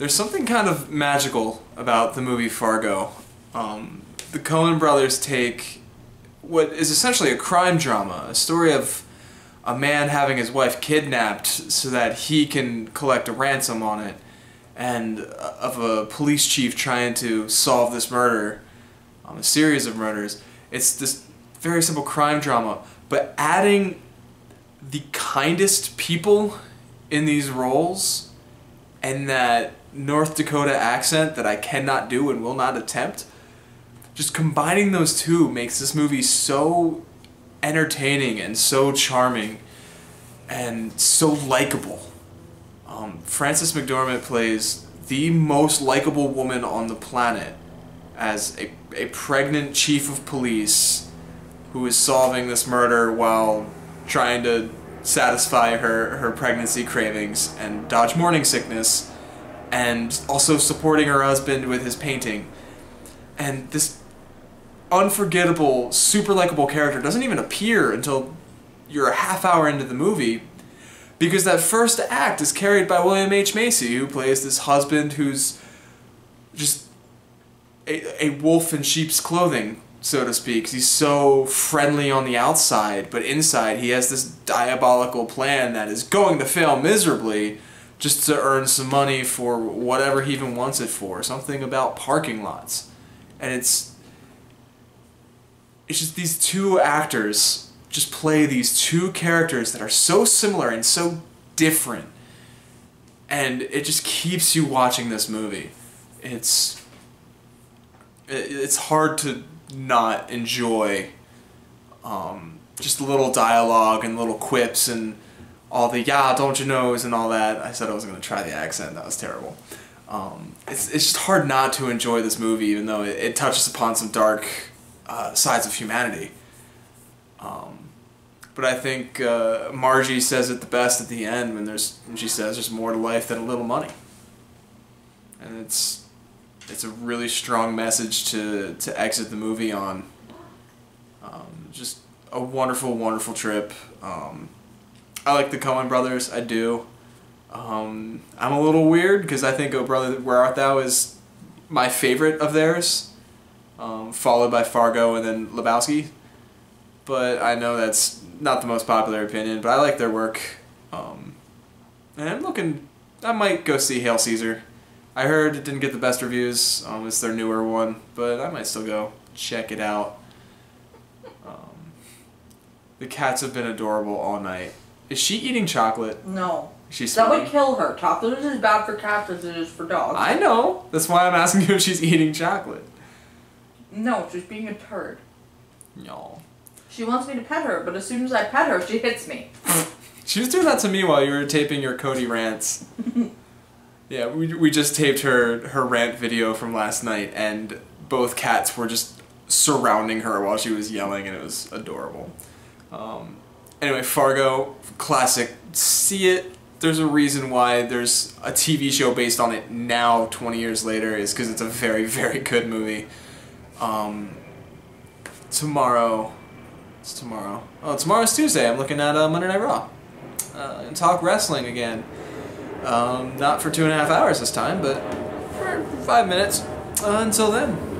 there's something kind of magical about the movie Fargo. Um, the Coen brothers take what is essentially a crime drama, a story of a man having his wife kidnapped so that he can collect a ransom on it, and of a police chief trying to solve this murder, um, a series of murders. It's this very simple crime drama, but adding the kindest people in these roles and that North Dakota accent that I cannot do and will not attempt. Just combining those two makes this movie so entertaining and so charming and so likable. Um, Frances McDormand plays the most likable woman on the planet as a, a pregnant chief of police who is solving this murder while trying to satisfy her, her pregnancy cravings and dodge morning sickness and also supporting her husband with his painting. And this unforgettable, super likable character doesn't even appear until you're a half hour into the movie because that first act is carried by William H. Macy, who plays this husband who's just a, a wolf in sheep's clothing, so to speak. He's so friendly on the outside, but inside he has this diabolical plan that is going to fail miserably just to earn some money for whatever he even wants it for. Something about parking lots. And it's it's just these two actors just play these two characters that are so similar and so different. And it just keeps you watching this movie. It's it's hard to not enjoy um, just a little dialogue and little quips and all the yeah don't you knows? and all that. I said i wasn't going to try the accent. That was terrible. Um, it's, it's just hard not to enjoy this movie even though it, it touches upon some dark uh, sides of humanity. Um, but i think uh, margie says it the best at the end when there's when she says there's more to life than a little money. And it's it's a really strong message to, to exit the movie on um, just a wonderful wonderful trip um, I like the Coen brothers. I do. Um, I'm a little weird because I think Oh Brother Where Art Thou is my favorite of theirs, um, followed by Fargo and then Lebowski. But I know that's not the most popular opinion, but I like their work. Um, and I'm looking, I might go see Hail Caesar. I heard it didn't get the best reviews. Um, it's their newer one, but I might still go check it out. Um, the cats have been adorable all night. Is she eating chocolate? No. She's that would kill her. Chocolate is as bad for cats as it is for dogs. I know. That's why I'm asking you if she's eating chocolate. No, she's being a turd. No. She wants me to pet her, but as soon as I pet her, she hits me. she was doing that to me while you were taping your Cody rants. yeah, we, we just taped her her rant video from last night, and both cats were just surrounding her while she was yelling, and it was adorable. Um, Anyway, Fargo, classic. See it. There's a reason why there's a TV show based on it now, 20 years later, is because it's a very, very good movie. Um, tomorrow, it's tomorrow. Oh, tomorrow's Tuesday. I'm looking at uh, Monday Night Raw. Uh, and talk wrestling again. Um, not for two and a half hours this time, but for five minutes. Uh, until then.